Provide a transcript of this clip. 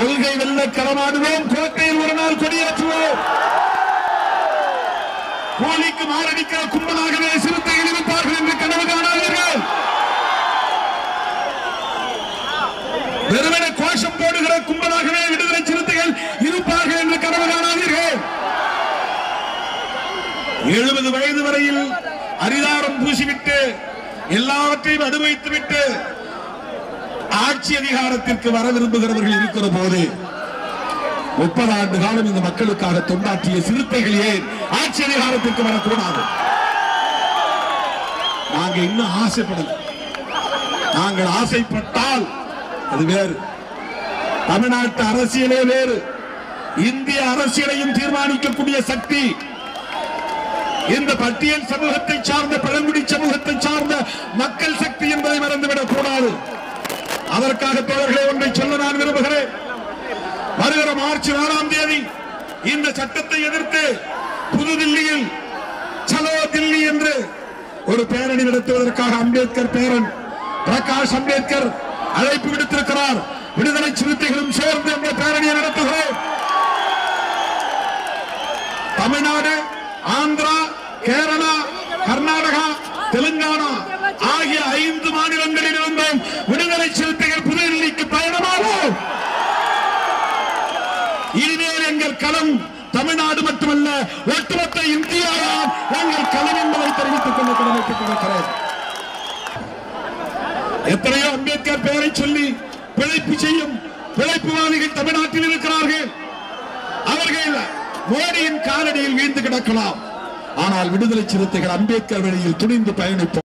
கொள்கை வெல்ல களமாடுவோம். கோட்டையில் ஒரு நாள் கொடியேற்றுவோம். கூலிக்கு மாரடிக்கிற கும்பலாகவே சிறுத்தைகள் இருப்பார்கள் என்று கனவு காணாதீர்கள். வெறுமனே கோஷம் போடுகிற கும்பலாகவே விடுதலை சிறுத்தைகள் இருப்பார்கள் என்று கனவு காணாதீர்கள். எழுபது வயது வரையில் அரிதாரம் பூசிவிட்டு எல்லாவற்றையும் அனுபவித்துவிட்டு ஆட்சி அதிகாரத்திற்கு வர விரும்புகிறவர்கள் இருக்கிற போது முப்பது ஆண்டு காலம் இந்த மக்களுக்காக தொண்டாற்றிய சிறுத்தைகள் ஏன் ஆட்சி அதிகாரத்திற்கு வரக்கூடாது? நாங்க இன்னும் ஆசைப்படல. நாங்கள் ஆசைப்பட்டால் அது வேறு. தமிழ்நாட்டு அரசியலே வேறு. இந்திய அரசியலையும் தீர்மானிக்கக்கூடிய சக்தி இந்த பட்டியல் சமூகத்தை சார்ந்த பழங்குடி சமூகத்தை சார்ந்த மக்கள் சக்தி என்பதை மறந்துவிடக் கூடாது அதற்காக தோழர்களை ஒன்றை சொல்ல நான் விரும்புகிறேன். வருகிற மார்ச் நாலாம் தேதி இந்த சட்டத்தை எதிர்த்து புதுதில்லியில் சலோ தில்லி என்று ஒரு பேரணி நடத்துவதற்காக அம்பேத்கர் பேரன் பிரகாஷ் அம்பேத்கர் அழைப்பு விடுத்திருக்கிறார். விடுதலை சிறுத்தைகளும் சேர்ந்து களம் தமிழ்நாடு மட்டுமல்ல ஒட்டுமொத்த இந்தியாவாம் எங்கள் களம் என்பதை தெரிவித்துக் கொள்ள கடமைப்பட்டு இருக்கிறேன் எத்தனையோ அம்பேத்கர் பெயரை சொல்லி பிழைப்பு செய்யும் பிழைப்புவாதிகள் தமிழ்நாட்டில் இருக்கிறார்கள். அவர்கள் மோடியின் காலடியில் வீழ்ந்து கிடக்கலாம். ஆனால் விடுதலை சிறுத்தைகள் அம்பேத்கர் வழியில் துணிந்து பயணிப்போம்.